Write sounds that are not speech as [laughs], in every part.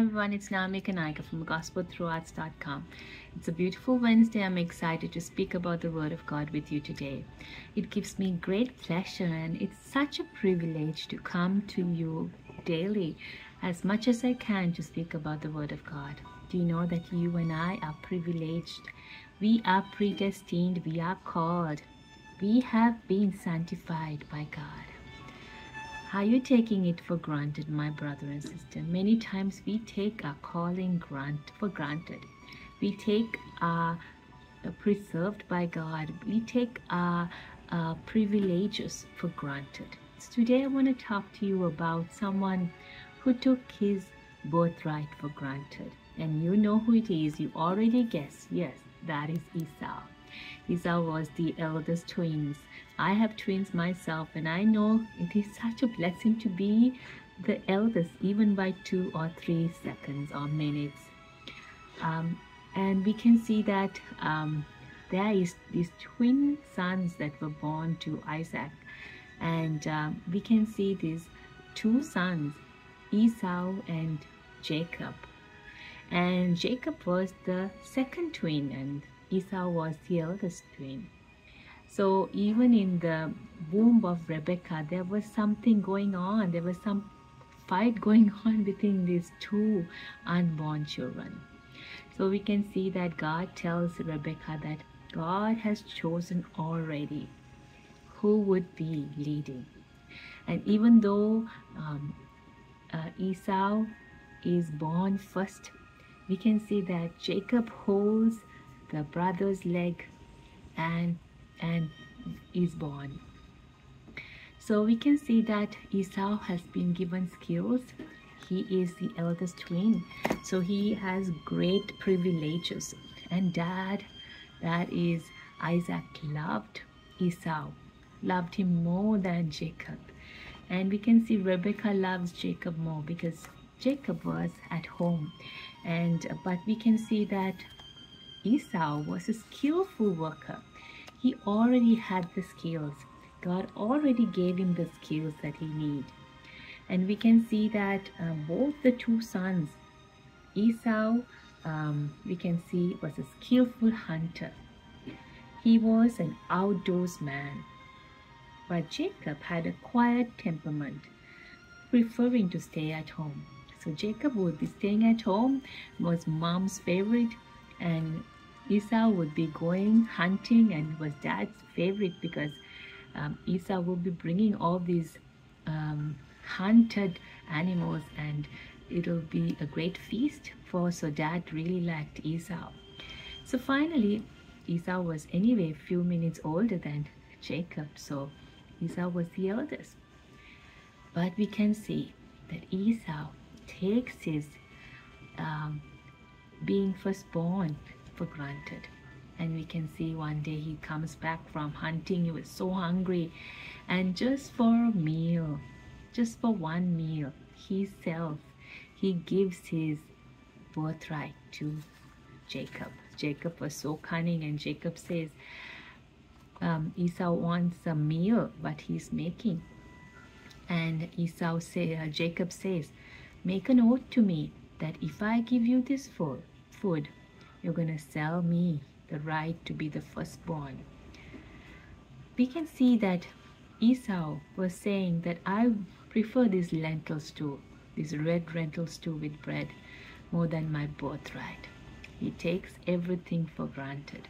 everyone, it's Naomi Kanaika from GospelThroughArts.com. It's a beautiful Wednesday. I'm excited to speak about the Word of God with you today. It gives me great pleasure and it's such a privilege to come to you daily as much as I can to speak about the Word of God. Do you know that you and I are privileged? We are predestined, we are called, we have been sanctified by God. Are you taking it for granted, my brother and sister? Many times we take our calling grant for granted. We take our uh, preserved by God. We take our uh, privileges for granted. So today I want to talk to you about someone who took his birthright for granted. And you know who it is. You already guessed. Yes, that is Esau. Esau was the eldest twins. I have twins myself, and I know it is such a blessing to be the eldest, even by two or three seconds or minutes. Um, and we can see that um, there is these twin sons that were born to Isaac, and um, we can see these two sons, Esau and Jacob. And Jacob was the second twin, and Esau was the eldest twin. So even in the womb of Rebecca, there was something going on. There was some fight [laughs] going on between these two unborn children. So we can see that God tells Rebecca that God has chosen already who would be leading. And even though um, uh, Esau is born first, we can see that Jacob holds the brother's leg and and is born. So we can see that Esau has been given skills. He is the eldest twin. So he has great privileges. And dad that is Isaac loved Esau loved him more than Jacob. And we can see Rebecca loves Jacob more because Jacob was at home. And but we can see that Esau was a skillful worker. He already had the skills. God already gave him the skills that he need. And we can see that um, both the two sons, Esau, um, we can see was a skillful hunter. He was an outdoors man. But Jacob had a quiet temperament, preferring to stay at home. So Jacob would be staying at home, was mom's favorite, and Esau would be going hunting and was dad's favorite because um, Esau would be bringing all these um, hunted animals and it'll be a great feast for so dad really liked Esau so finally Esau was anyway a few minutes older than Jacob so Esau was the eldest. But we can see that Esau takes his um, being firstborn for granted. And we can see one day he comes back from hunting. He was so hungry. And just for a meal, just for one meal, he himself, he gives his birthright to Jacob. Jacob was so cunning and Jacob says, um, Esau wants a meal, but he's making. And Esau say, uh, Jacob says, make an oath to me that if I give you this food, food, you're going to sell me the right to be the firstborn. We can see that Esau was saying that I prefer this lentil stew, this red lentil stew with bread, more than my birthright. He takes everything for granted.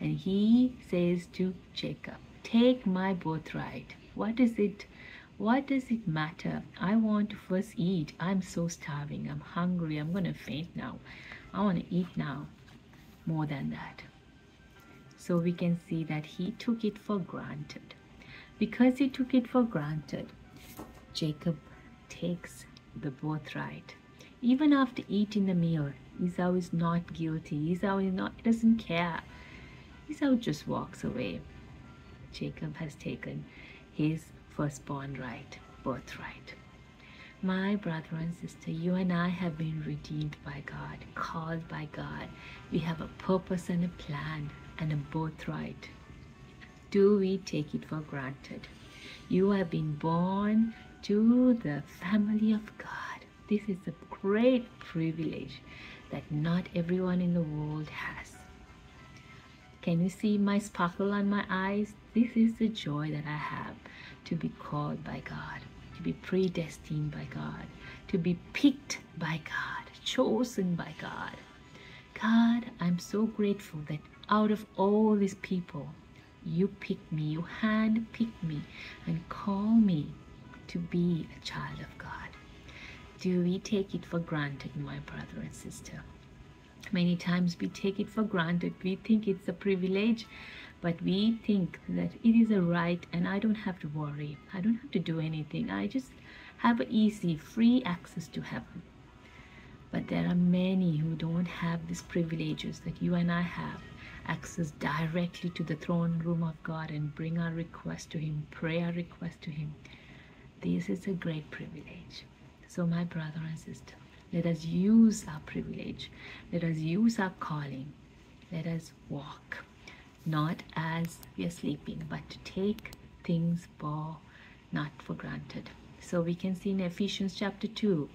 And he says to Jacob, Take my birthright. What is it? What does it matter? I want to first eat. I'm so starving. I'm hungry. I'm going to faint now. I want to eat now more than that. So we can see that he took it for granted. Because he took it for granted, Jacob takes the birthright. Even after eating the meal, Esau is not guilty. Esau is not doesn't care. Esau just walks away. Jacob has taken his firstborn right, birthright. My brother and sister, you and I have been redeemed by God, called by God. We have a purpose and a plan and a birthright. Do we take it for granted? You have been born to the family of God. This is a great privilege that not everyone in the world has. Can you see my sparkle on my eyes? This is the joy that I have to be called by God, to be predestined by God, to be picked by God, chosen by God. God, I'm so grateful that out of all these people, you picked me, you hand picked me, and call me to be a child of God. Do we take it for granted, my brother and sister? Many times we take it for granted. We think it's a privilege, but we think that it is a right and I don't have to worry. I don't have to do anything. I just have easy, free access to heaven. But there are many who don't have these privileges that you and I have access directly to the throne room of God and bring our request to Him, pray our request to Him. This is a great privilege. So, my brother and sister, let us use our privilege. Let us use our calling. Let us walk, not as we are sleeping, but to take things for not for granted. So we can see in Ephesians chapter 2,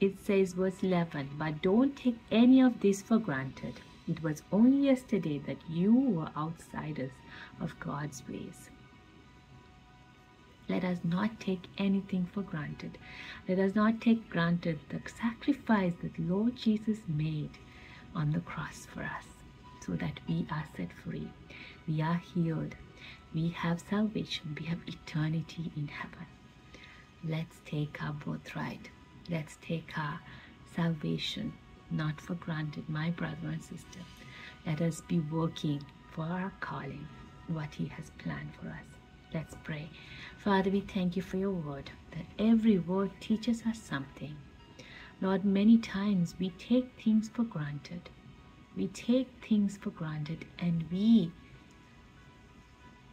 it says, verse 11, but don't take any of this for granted. It was only yesterday that you were outsiders of God's ways. Let us not take anything for granted. Let us not take granted the sacrifice that Lord Jesus made on the cross for us so that we are set free. We are healed. We have salvation. We have eternity in heaven. Let's take our birthright. Let's take our salvation not for granted, my brother and sister. Let us be working for our calling, what He has planned for us. Let's pray. Father, we thank you for your word, that every word teaches us something. Lord, many times we take things for granted. We take things for granted and we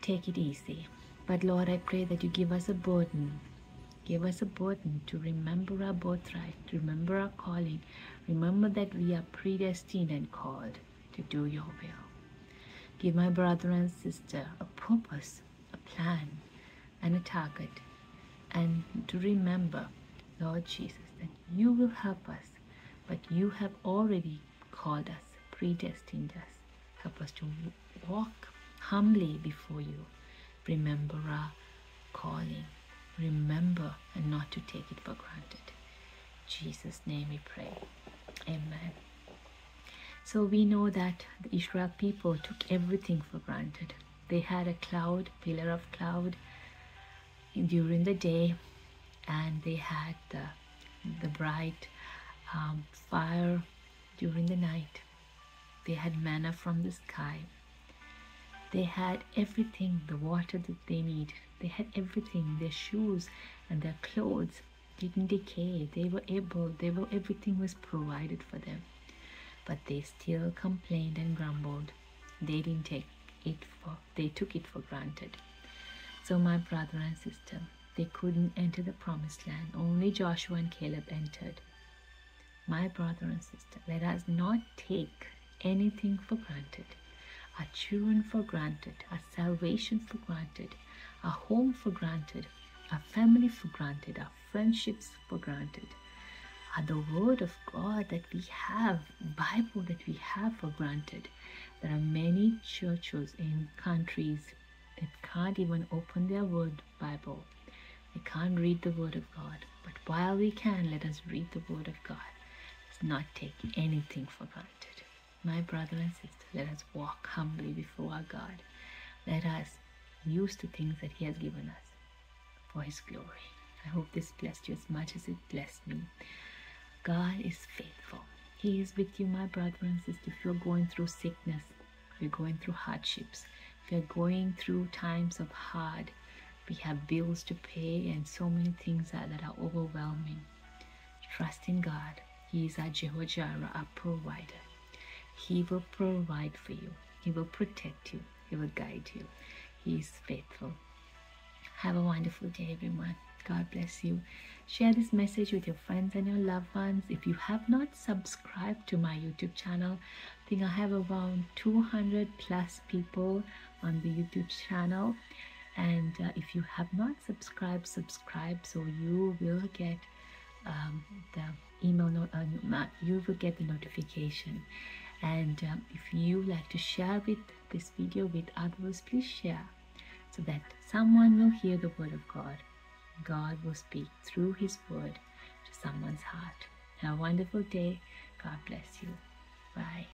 take it easy. But Lord, I pray that you give us a burden. Give us a burden to remember our birthright, to remember our calling, remember that we are predestined and called to do your will. Give my brother and sister a purpose, a plan, and a target. And to remember, Lord Jesus, that you will help us, but you have already called us, predestined us. Help us to walk humbly before you. Remember our calling. Remember and not to take it for granted. In Jesus' name we pray. Amen. So we know that the Israel people took everything for granted. They had a cloud, pillar of cloud during the day, and they had the, the bright um, fire during the night. They had manna from the sky. They had everything, the water that they need. They had everything, their shoes and their clothes didn't decay. They were able, they were everything was provided for them. But they still complained and grumbled. They didn't take it for they took it for granted. So my brother and sister, they couldn't enter the promised land. Only Joshua and Caleb entered. My brother and sister, let us not take anything for granted. Our children for granted, our salvation for granted, our home for granted, our family for granted, our friendships for granted, are the word of God that we have, Bible that we have for granted. There are many churches in countries that can't even open their word Bible. They can't read the word of God. But while we can, let us read the word of God. Let's not take anything for granted. My brother and sister, let us walk humbly before our God. Let us use the things that He has given us for His glory. I hope this blessed you as much as it blessed me. God is faithful. He is with you, my brother and sister. If you're going through sickness, if you're going through hardships, if you're going through times of hard, we have bills to pay and so many things that, that are overwhelming. Trust in God. He is our Jehovah Jireh, our provider. He will provide for you. He will protect you. He will guide you. He is faithful. Have a wonderful day, everyone. God bless you. Share this message with your friends and your loved ones. If you have not subscribed to my YouTube channel, I think I have around 200 plus people on the YouTube channel. And uh, if you have not subscribed, subscribe so you will get um, the email, no- uh, you will get the notification. And um, if you like to share with this video with others, please share so that someone will hear the word of God. God will speak through His word to someone's heart. Have a wonderful day. God bless you. Bye.